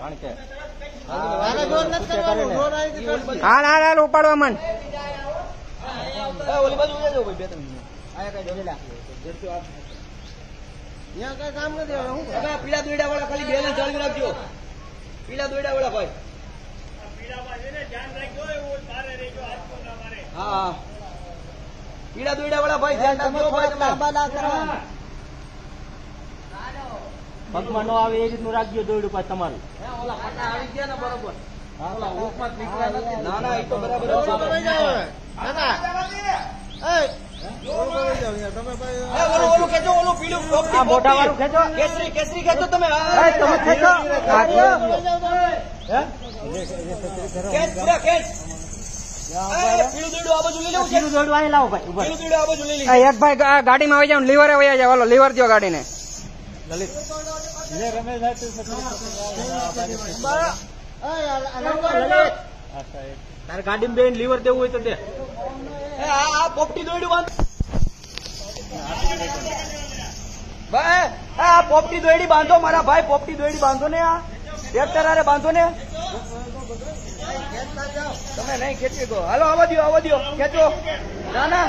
કારણ કે. હાલ હાલ હાલ ઉપાડવા મન. ઓલી બાજુ ઉડે ભાઈ બે ત્રણ કઈ ડોલેલા અહીંયા કઈ કામ નથી હું પીળા દોયડા વાળા ખાલી બેલેન્સ જાળવી રાખજો. પીળા દોયડા વાળા ભાઈ. હા. હા પીળા દોયડા વાળા ભાઈ ધ્યાન રાખજો ભાઈ તમે પગમાં નો આવે એ રીતનું રાખજો દોડ્યું પાછું તમારું. ઓલા ફટા આવી ગયા ને બરોબર. ઓલા ઊંચમાં નીકળ્યા નથી. ના ના એ તો બરાબર તમે ભાઈ- એ, ઓલું ઓલું ખેંચો ઓલું પીળું પોપટી, આ મોટા વાળું ખેંચો. કેસરી કેસરી ખેંચો તમે. ખેંચો. પૂરા ગાડીમાં આવી જાવ લીવરે વયા જાવ લીવર દો ગાડીને. આ નંબર લઈ. તારે ગાડીમાં બેન લીવર દેવું હોય તો દે. આ આ પોપટી દોડ્યું બાંધ. ભાઈ આ પોપટી દોયડી બાંધો મારા ભાઈ પોપટી દોડી બાંધો ને આ. ટ્રેક્ટર હારે બાંધો ને. તમે નહીં ખેંચી ગો હાલો આવા દો આવવા દો ખેંચો. ના ના.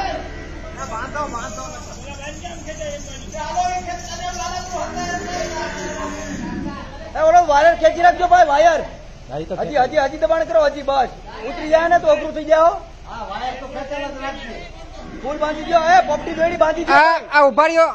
એ ઓલો વાયર ખેંચી રાખજો ભાઈ વાયર. હજી હજી હજી દબાણ કરો હજી બસ. ઉતરી જાય ને તો અઘરું થઈ જાઓ હો. ફૂલ બાંધી દો એ પોપટી દોડી બાંધી દો આ આ ઊભા રહ્યો.